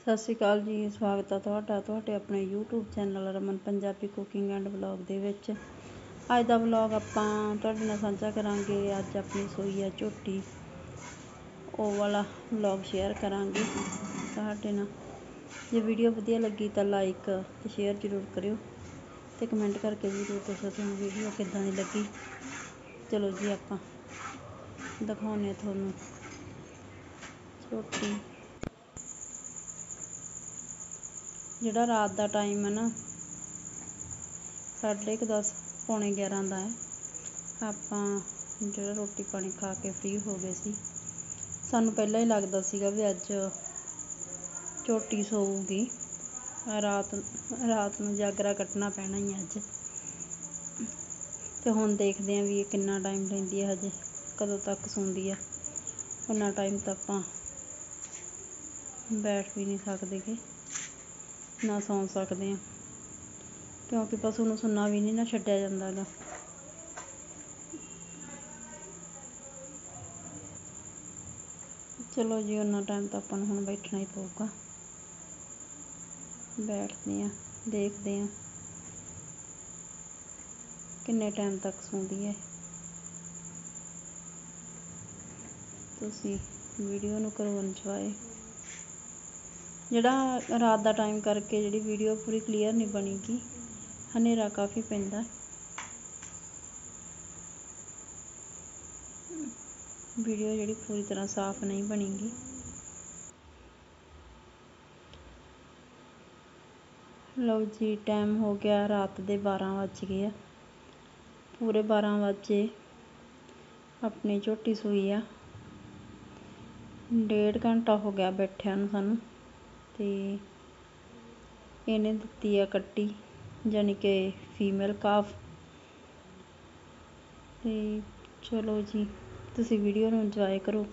ਸਤਿ ਸ਼੍ਰੀ ਅਕਾਲ ਜੀ, ਸਵਾਗਤ ਹੈ ਤੁਹਾਡਾ, ਤੁਹਾਡੇ ਆਪਣੇ YouTube channel Raman Punjabi cooking and vlog ਦੇ ਵਿੱਚ। ਅੱਜ ਦਾ ਵਲੌਗ ਆਪਾਂ ਤੁਹਾਡੇ ਨਾਲ ਸਾਂਝਾ ਕਰਾਂਗੇ, ਅੱਜ ਆਪਣੀ ਸੋਈ ਹੈ ਝੋਟੀ। ਉਹ ਵਾਲਾ ਵਲੌਗ ਸ਼ੇਅਰ ਕਰਾਂਗੇ ਤੁਹਾਡੇ ਨਾਲ। ਜੇ ਵੀਡੀਓ ਵਧੀਆ ਲੱਗੀ ਤਾਂ ਲਾਈਕ ਤੇ ਸ਼ੇਅਰ ਜ਼ਰੂਰ ਕਰਿਓ ਤੇ ਕਮੈਂਟ ਕਰਕੇ ਜ਼ਰੂਰ ਦੱਸੋ ਤੁਹਾਨੂੰ ਵੀਡੀਓ ਕਿੱਦਾਂ ਦੀ ਲੱਗੀ। ਚਲੋ ਜੀ ਆਪਾਂ ਦਿਖਾਉਂਦੇ ਤੁਹਾਨੂੰ ਝੋਟੀ। ਜਿਹੜਾ ਰਾਤ ਦਾ ਟਾਈਮ ਹੈ ਨਾ, ਸਾਢੇ ਕੁ ਦਸ, ਪੌਣੇ 11 ਦਾ ਹੈ। ਆਪਾਂ ਜਿਹੜਾ ਰੋਟੀ ਪਾਣੀ ਖਾ ਕੇ ਫ੍ਰੀ ਹੋ ਗਏ ਸੀ। ਸਾਨੂੰ ਪਹਿਲਾਂ ਹੀ ਲੱਗਦਾ ਸੀਗਾ ਵੀ ਅੱਜ ਝੋਟੀ ਸੋਊਗੀ। ਰਾਤ ਰਾਤ ਨੂੰ ਜਾਗਰਾ ਕੱਟਣਾ ਪੈਣਾ ਹੀ ਅੱਜ। ਤੇ ਹੁਣ ਦੇਖਦੇ ਆਂ ਵੀ ਇਹ ਕਿੰਨਾ ਟਾਈਮ ਲੈਂਦੀ ਹੈ, ਹਜੇ ਕਦੋਂ ਤੱਕ ਸੌਂਦੀ ਆ ਉਹਨਾਂ ਟਾਈਮ ਤਾਂ ਆਪਾਂ ਬੈਠ ਵੀ ਨਹੀਂ ਸਕਦੇਗੇ ਨਾ ਸੌਂ ਸਕਦੇ ਹਾਂ। ਕਿਉਂਕਿ ਪਸ਼ੂ ਨੂੰ ਸੁੰਨਾ ਵੀ ਨਹੀਂ ਨਾ ਛੱਡਿਆ ਜਾਂਦਾ ਗਾ ਚਲੋ ਜੀ ਉਹਨਾਂ ਟਾਈਮ ਤਾਂ ਆਪਾਂ ਨੂੰ ਹੁਣ ਬੈਠਣਾ ਹੀ ਪਊਗਾ। ਬੈਠਦੇ ਆ ਦੇਖਦੇ ਆ ਕਿੰਨੇ ਟਾਈਮ ਤੱਕ ਸੌਂਦੀ ਹੈ। ਤੁਸੀਂ ਵੀਡੀਓ ਨੂੰ ਕਰੋ ਇੰਜੋਏ ਜਿਹੜਾ ਰਾਤ ਦਾ ਟਾਈਮ ਕਰਕੇ ਜਿਹੜੀ ਵੀਡੀਓ ਪੂਰੀ ਕਲੀਅਰ ਨਹੀਂ ਬਣੇਗੀ, ਹਨੇਰਾ ਕਾਫੀ ਪੈਂਦਾ ਵੀਡੀਓ ਜਿਹੜੀ ਪੂਰੀ ਤਰ੍ਹਾਂ ਸਾਫ਼ ਨਹੀਂ ਬਣੇਗੀ। ਲਓ ਜੀ ਟਾਈਮ ਹੋ ਗਿਆ ਰਾਤ ਦੇ 12 ਵੱਜ ਗਏ ਆ। ਪੂਰੇ 12 ਵਜੇ ਆਪਣੀ ਝੋਟੀ ਸੂਈ ਆ। ਡੇਢ ਘੰਟਾ ਹੋ ਗਿਆ ਬੈਠਿਆਂ ਨੂੰ ਸਾਨੂੰ। ਤੇ ਇਹਨੇ ਦਿੱਤੀ ਆ ਕੱਟੀ ਯਾਨੀ ਕਿ ਫੀਮੇਲ ਕਾਫ ਅਤੇ ਚਲੋ ਜੀ, ਤੁਸੀਂ ਵੀਡੀਓ ਨੂੰ ਇੰਜੋਏ ਕਰੋ।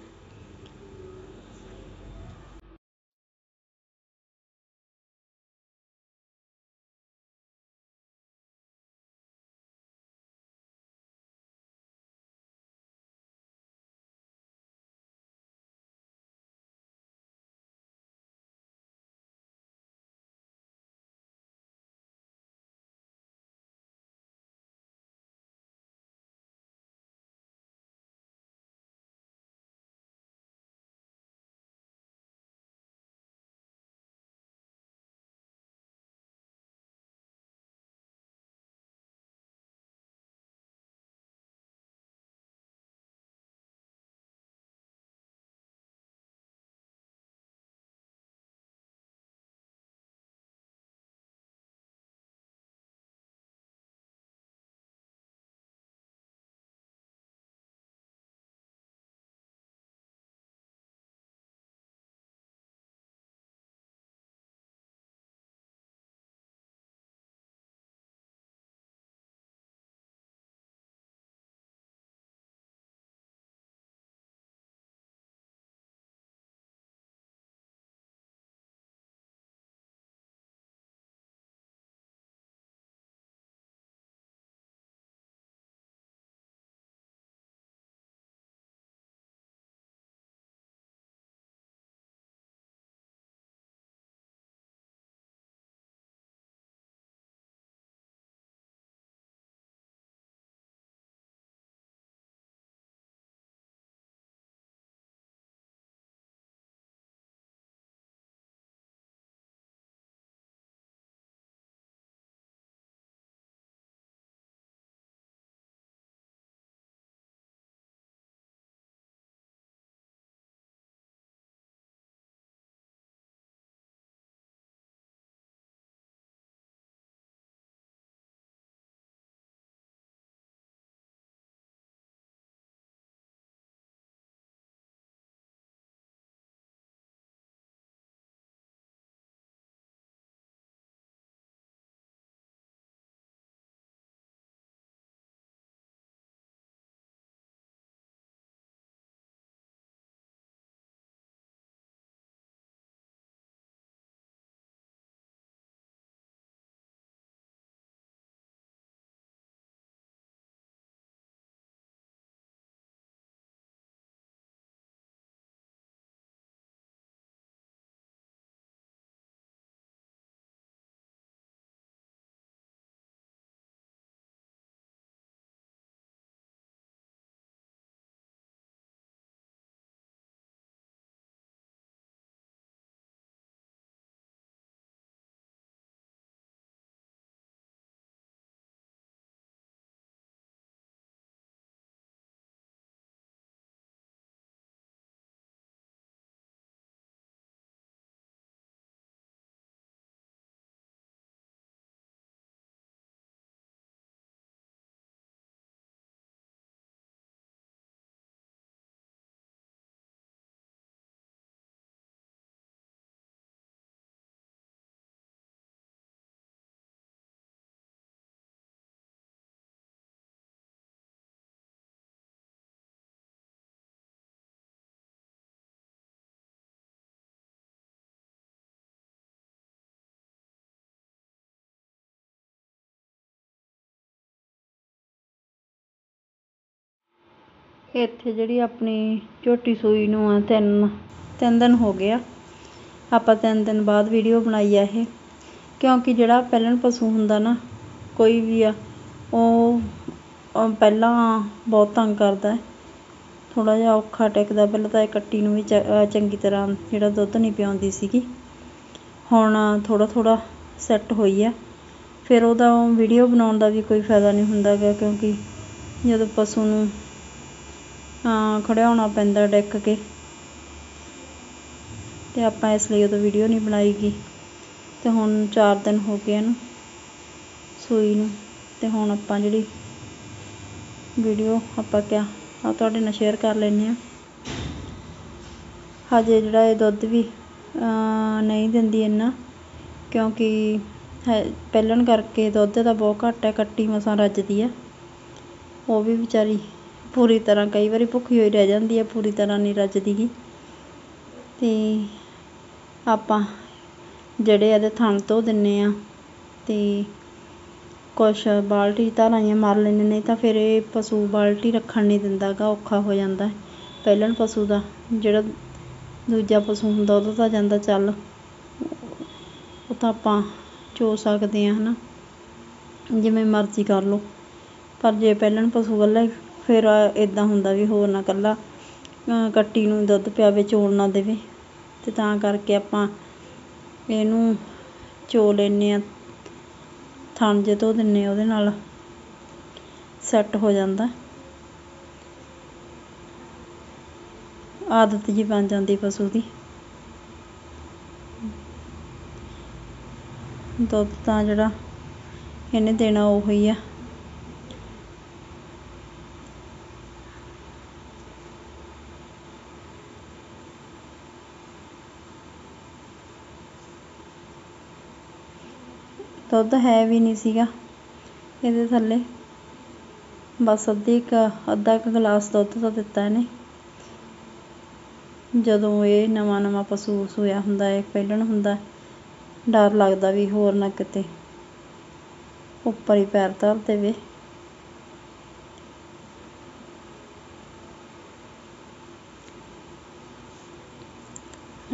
ਇੱਥੇ ਜਿਹੜੀ ਆਪਣੀ ਝੋਟੀ ਸੂਈ ਨੂੰ ਆ ਤਿੰਨ ਤਿੰਨ ਦਿਨ ਹੋ ਗਿਆ ਆਪਾਂ ਤਿੰਨ ਦਿਨ ਬਾਅਦ ਵੀਡੀਓ ਬਣਾਈ ਆ ਇਹ। ਕਿਉਂਕਿ ਜਿਹੜਾ ਪਹਿਲਣ ਪਸ਼ੂ ਹੁੰਦਾ ਨਾ, ਕੋਈ ਵੀ ਆ, ਉਹ ਪਹਿਲਾਂ ਬਹੁਤ ਤੰਗ ਕਰਦਾ ਹੈ। ਥੋੜਾ ਜਿਹਾ ਔਖਾ ਟਿਕਦਾ, ਪਹਿਲਾਂ ਤਾਂ ਇਹ ਕੱਟੀ ਨੂੰ ਵੀ ਚੰਗੀ ਤਰ੍ਹਾਂ ਜਿਹੜਾ ਦੁੱਧ ਨਹੀਂ ਪਿਆਉਂਦੀ ਸੀਗੀ। ਹੁਣ ਥੋੜਾ ਥੋੜਾ ਸੈੱਟ ਹੋਈ ਆ। ਫਿਰ ਉਹਦਾ ਵੀਡੀਓ ਬਣਾਉਣ ਦਾ ਵੀ ਕੋਈ ਫਾਇਦਾ ਨਹੀਂ ਹੁੰਦਾ ਗਾ, ਕਿਉਂਕਿ ਜਦੋਂ ਪਸ਼ੂ ਨੂੰ ਖੜਿਆਉਣਾ ਪੈਂਦਾ ਡਿੱਕ ਕੇ। ਤੇ ਆਪਾਂ ਇਸ ਲਈ ਉਦੋਂ ਵੀਡੀਓ ਨਹੀਂ ਬਣਾਈ ਗੀ ਤੇ ਹੁਣ 4 ਦਿਨ ਹੋ ਗਏ ਹਨ ਸੂਈ ਨੂੰ। ਤੇ ਹੁਣ ਆਪਾਂ ਜਿਹੜੀ ਵੀਡੀਓ ਆਪਾਂ ਕਿਆ ਆ ਤੁਹਾਡੇ ਨਾਲ ਸ਼ੇਅਰ ਕਰ ਲੈਨੇ ਆ ਹਜੇ ਜਿਹੜਾ ਇਹ ਦੁੱਧ ਵੀ ਨਹੀਂ ਦਿੰਦੀ ਇੰਨਾ, ਕਿਉਂਕਿ ਪਹਿਲਣ ਕਰਕੇ ਦੁੱਧ ਦਾ ਬਹੁਤ ਘੱਟ ਹੈ, ਕੱਟੀ ਮਸਾਂ ਰੱਜਦੀ ਆ ਉਹ ਵੀ ਵਿਚਾਰੀ ਪੂਰੀ ਤਰ੍ਹਾਂ ਕਈ ਵਾਰੀ ਭੁੱਖੀ ਹੋਈ ਰਹਿ ਜਾਂਦੀ ਹੈ, ਪੂਰੀ ਤਰ੍ਹਾਂ ਨਹੀਂ ਰੱਜਦੀ ਗੀ। ਤੇ ਆਪਾਂ ਜਿਹੜੇ ਇਹਦੇ ਥਣ ਧੋ ਦਿੰਨੇ ਆ ਤੇ ਕੁਛ ਬਾਲਟੀ ਧਾਰਾਂ ਮਾਰ ਲੈਂਦੇ ਨੇ, ਤਾਂ ਫਿਰ ਇਹ ਪਸ਼ੂ ਬਾਲਟੀ ਰੱਖਣ ਨਹੀਂ ਦਿੰਦਾ ਗਾ, ਔਖਾ ਹੋ ਜਾਂਦਾ ਪਹਿਲਣ ਪਸ਼ੂ ਦਾ ਜਿਹੜਾ ਦੂਜਾ ਪਸ਼ੂ ਹੁੰਦਾ, ਉਹਦਾ ਤਾਂ ਜਾਂਦਾ ਚੱਲ। ਉਹ ਤਾਂ ਆਪਾਂ ਚੋ ਸਕਦੇ ਆ ਹਨਾ। ਜਿਵੇਂ ਮਰਜ਼ੀ ਕਰ ਲਓ। ਪਰ ਜੇ ਪਹਿਲਣ ਪਸ਼ੂ ਵੱਲੇ ਫਿਰ ਇੱਦਾਂ ਹੁੰਦਾ ਵੀ ਹੋਰ ਨਾ ਇਕੱਲਾ ਕੱਟੀ ਨੂੰ ਦੁੱਧ ਪਿਆਵੇ ਚੋਣ ਨਾ ਦੇਵੇ। ਅਤੇ ਤਾਂ ਕਰਕੇ ਆਪਾਂ ਇਹਨੂੰ ਚੋ ਲੈਂਦੇ ਹਾਂ ਥਣ ਜੇ ਧੋ ਦਿੰਨੇ ਆ, ਉਹਦੇ ਨਾਲ ਸੈੱਟ ਹੋ ਜਾਂਦਾ। ਆਦਤ ਜੀ ਬਣ ਜਾਂਦੀ ਪਸ਼ੂ ਦੀ। ਦੁੱਧ ਤਾਂ ਜਿਹੜਾ ਇਹਨੇ ਦੇਣਾ ਉਹੀ ਆ। ਦੁੱਧ ਹੈ ਵੀ ਨਹੀਂ ਸੀਗਾ ਇਹਦੇ ਥੱਲੇ। ਬਸ ਅੱਧੀ ਕ ਅੱਧਾ ਕੁ ਗਲਾਸ ਦੁੱਧ ਤਾਂ ਦਿੱਤਾ ਇਹਨੇ। ਜਦੋਂ ਇਹ ਨਵਾਂ ਨਵਾਂ ਪਸ਼ੂ ਸੋਇਆ ਹੁੰਦਾ ਹੈ ਪਹਿਲਣ ਹੁੰਦਾ ਡਰ ਲੱਗਦਾ ਵੀ ਹੋਰ ਨਾ ਕਿਤੇ ਉੱਪਰ ਹੀ ਪੈਰ ਧਰ ਦੇਵੇ।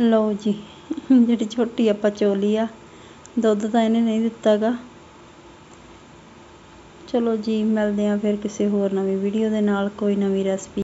ਲਓ ਜੀ, ਜਿਹੜੀ ਛੋਟੀ ਆਪਾਂ ਚੋਲੀ ਆ ਦੁੱਧ ਤਾਂ ਇਹਨੇ ਨਹੀਂ ਦਿੱਤਾ ਗਾ ਚਲੋ ਜੀ, ਮਿਲਦੇ ਆ ਫਿਰ ਕਿਸੇ ਹੋਰ ਨਵੀਂ ਵੀਡੀਓ ਦੇ ਨਾਲ। ਕੋਈ ਨਵੀਂ ਰੈਸਪੀ